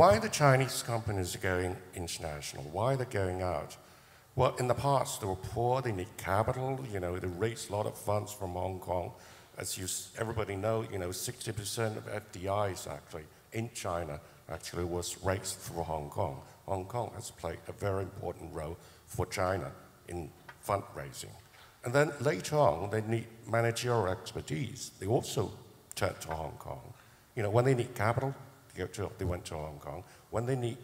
why the Chinese companies are going international? Why they're going out? Well, in the past, they were poor, they need capital, you know, they raised a lot of funds from Hong Kong. As you, everybody know, you know, 60% of FDIs actually in China actually was raised through Hong Kong. Hong Kong has played a very important role for China in fundraising. And then later on, they need managerial expertise. They also turn to Hong Kong. You know, when they need capital, to, they went to Hong Kong. When they need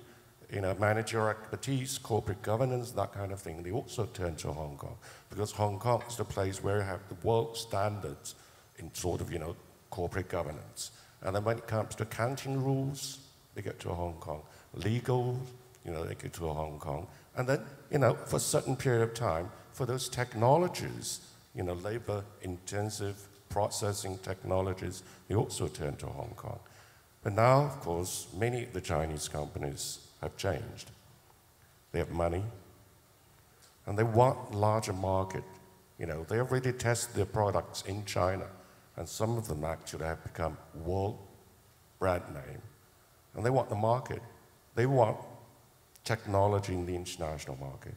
you know, managerial expertise, corporate governance, that kind of thing, they also turn to Hong Kong because Hong Kong is the place where you have the world standards in sort of, you know, corporate governance. And then when it comes to accounting rules, they get to Hong Kong. Legal, you know, they get to Hong Kong. And then, you know, for a certain period of time, for those technologies, you know, labor intensive processing technologies, they also turn to Hong Kong. But now, of course, many of the Chinese companies have changed. They have money, and they want larger market. You know, they already test their products in China, and some of them actually have become world brand name. And they want the market. They want technology in the international market.